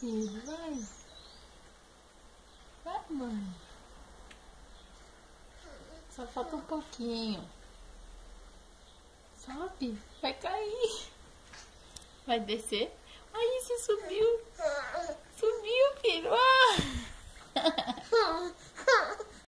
filho, vai. Vai, mãe. Só falta um pouquinho. Sobe, vai cair. Vai descer. Aí, você subiu.